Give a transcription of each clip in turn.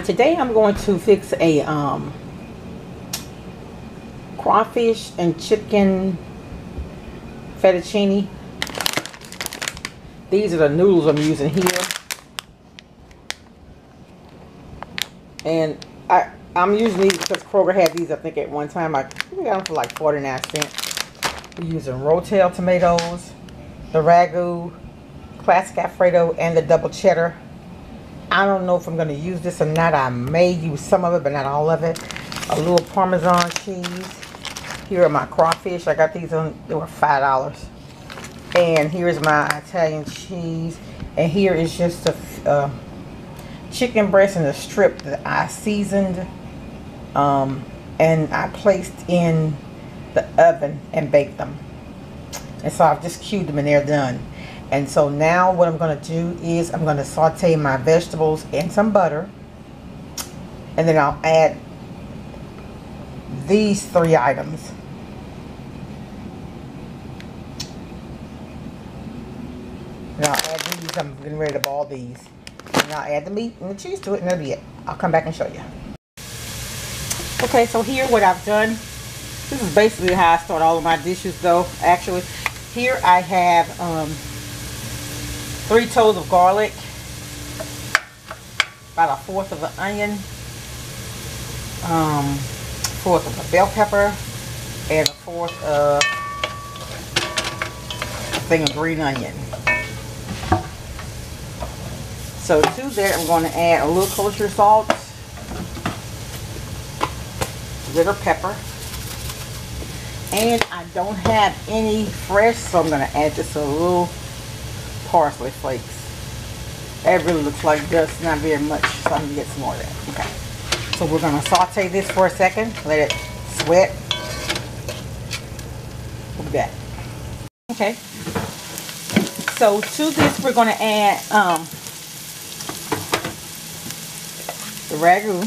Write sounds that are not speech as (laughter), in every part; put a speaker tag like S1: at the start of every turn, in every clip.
S1: today I'm going to fix a um, crawfish and chicken fettuccine. These are the noodles I'm using here. And I, I'm using these because Kroger had these, I think, at one time. I got them for like 49 cents. We're using Rotel tomatoes, the Ragu, classic Alfredo, and the double cheddar. I don't know if I'm going to use this or not. I may use some of it, but not all of it. A little Parmesan cheese. Here are my crawfish. I got these on, they were $5. And here's my Italian cheese. And here is just a uh, chicken breast and a strip that I seasoned. Um, and I placed in the oven and baked them. And so I've just cubed them and they're done. And so now what I'm going to do is I'm going to saute my vegetables in some butter. And then I'll add these three items. And I'll add these. I'm getting ready to ball these. And I'll add the meat and the cheese to it and that'll be it. I'll come back and show you. Okay, so here what I've done. This is basically how I start all of my dishes though, actually. Here I have um, three toes of garlic, about a fourth of an onion, um, fourth of a bell pepper, and a fourth of a thing of green onion. So to that, I'm going to add a little kosher salt, a little pepper, and I don't have any fresh, so I'm going to add just a little parsley flakes. That really looks like dust, not very much, so I'm to get some more of that. Okay. So we're to saute this for a second, let it sweat. We'll be back. Okay. So to this, we're to add um, the ragu.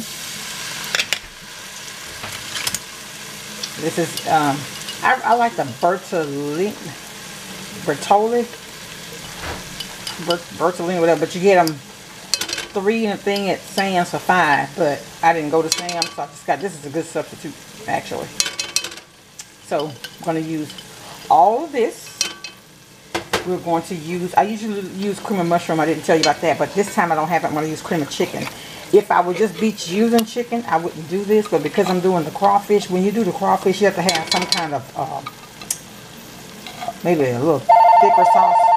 S1: This is, um, I, I like the Bertolini, Bertoli, Bertolini, whatever, but you get them three in a thing at Sam's for five, but I didn't go to Sam's, so I just got, this is a good substitute, actually. So, I'm going to use all of this. We're going to use, I usually use cream of mushroom, I didn't tell you about that, but this time I don't have it, I'm going to use cream of chicken. If I would just be using chicken, I wouldn't do this, but because I'm doing the crawfish, when you do the crawfish, you have to have some kind of, uh, maybe a little thicker sauce.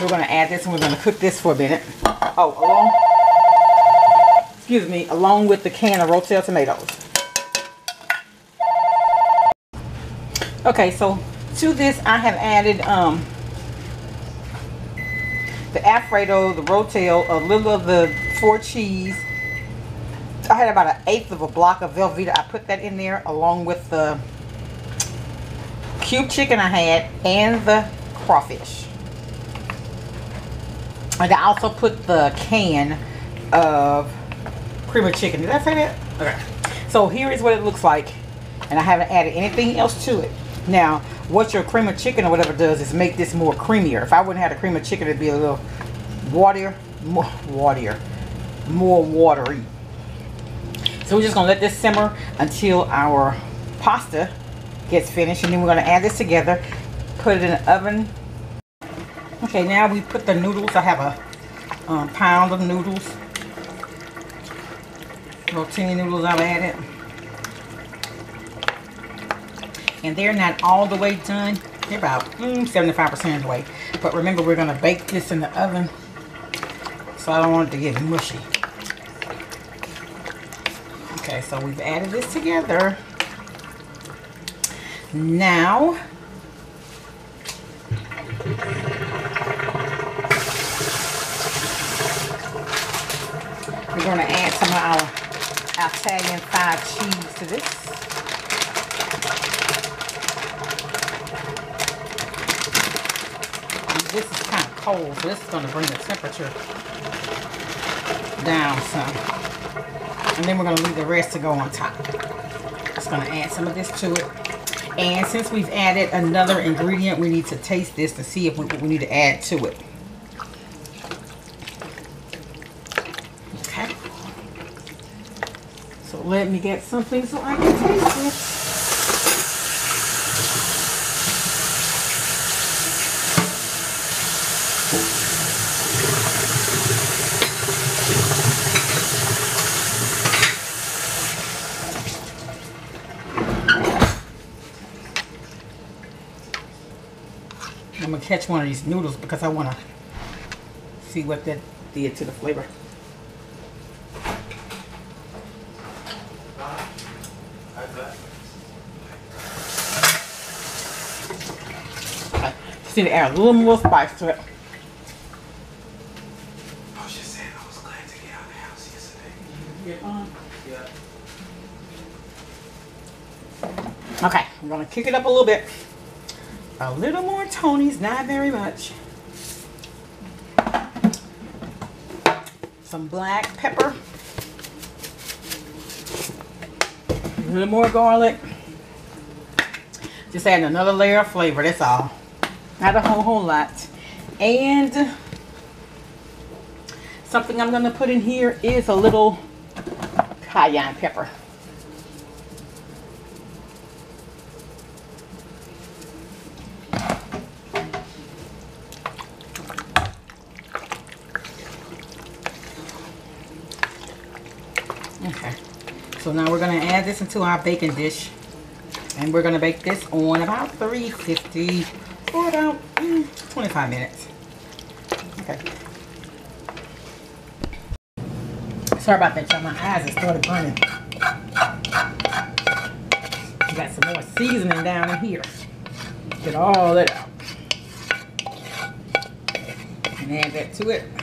S1: We're going to add this and we're going to cook this for a minute. Oh, along, excuse me, along with the can of Rotel tomatoes. Okay, so to this I have added um, the Alfredo, the Rotel, a little of the four cheese. I had about an eighth of a block of Velveeta. I put that in there along with the cube chicken I had and the crawfish. And I also put the can of cream of chicken. Did I say that? Okay. So here is what it looks like. And I haven't added anything else to it. Now, what your cream of chicken or whatever does is make this more creamier. If I wouldn't have the cream of chicken, it'd be a little waterier, more waterier, more watery. So we're just gonna let this simmer until our pasta gets finished, and then we're gonna add this together, put it in the oven. Okay, now we put the noodles. I have a pound of noodles, rotini noodles I've added and they're not all the way done. They're about 75% mm, of the way. But remember, we're going to bake this in the oven, so I don't want it to get mushy. Okay, so we've added this together. Now, we're going to add some of our Italian five cheese to this. this is kind of cold, so this is going to bring the temperature down some. And then we're going to leave the rest to go on top. Just going to add some of this to it. And since we've added another ingredient, we need to taste this to see if we, we need to add to it. So let me get something so I can taste it. I'm gonna catch one of these noodles because I wanna see what that did to the flavor. Just need to add a little more spice to it.
S2: Oh, I was just saying I was glad to get out of the house yesterday.
S1: Okay, I'm gonna kick it up a little bit. A little more Tony's, not very much. Some black pepper. A little more garlic. Just adding another layer of flavor, that's all. Not a whole, whole lot. And something I'm gonna put in here is a little cayenne pepper. Okay. So now we're gonna add this into our baking dish. And we're gonna bake this on about 350 for about mm, 25 minutes. Okay. Sorry about that, y'all. My eyes have started burning. Got some more seasoning down in here. Get all that out. And add that to it.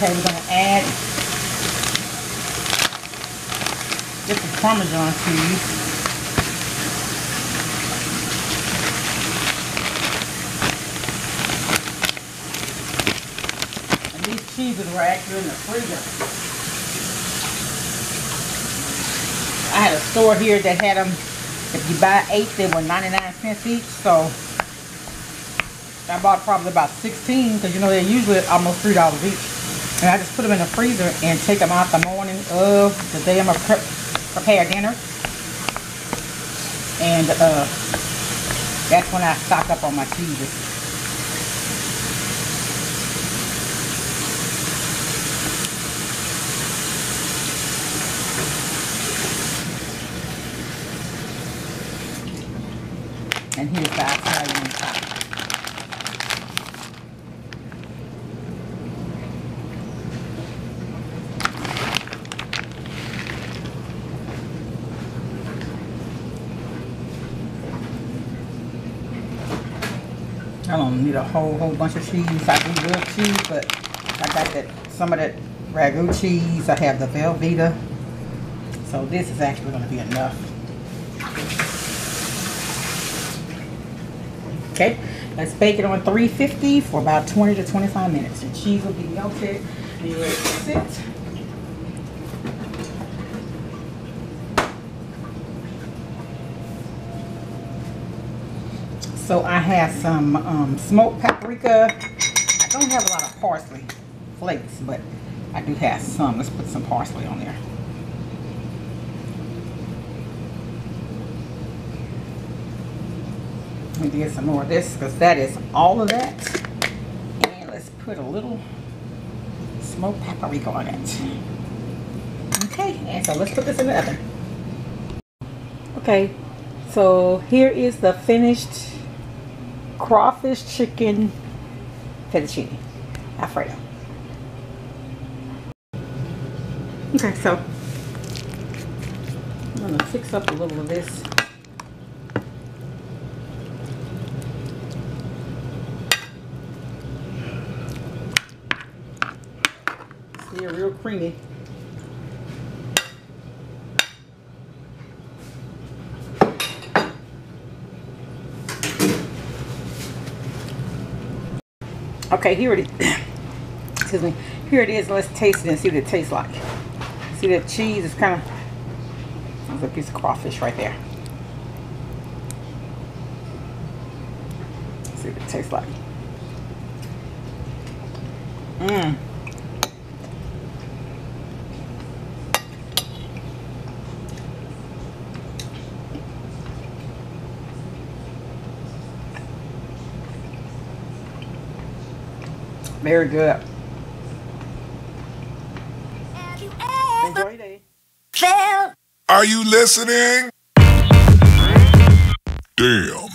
S1: Okay, we're gonna add just some Parmesan cheese. And these cheeses were actually in the freezer. I had a store here that had them, if you buy eight, they were 99 cents each, so I bought probably about 16 because you know they're usually almost $3 each. And I just put them in the freezer and take them out the morning of the day I'm going to prep, prepare dinner. And uh, that's when I stock up on my cheeses. And here's the Italian top. I don't need a whole whole bunch of cheese. I do love cheese, but I got that some of that ragu cheese. I have the Velveeta. So this is actually going to be enough. Okay, let's bake it on 350 for about 20 to 25 minutes. The cheese will be melted. Be ready to sit. So I have some um, smoked paprika. I don't have a lot of parsley flakes, but I do have some. Let's put some parsley on there. Let me get some more of this because that is all of that. And let's put a little smoked paprika on it. Okay, and so let's put this in the oven. Okay, so here is the finished crawfish chicken fettuccine alfredo. Okay, so I'm gonna fix up a little of this. Still real creamy. Okay, here it is. (coughs) Excuse me. Here it is. Let's taste it and see what it tastes like. See that cheese is kind of. There's a piece of crawfish right there. see what it tastes like. Mmm. Very good. Enjoy your day.
S3: Are you listening? Damn.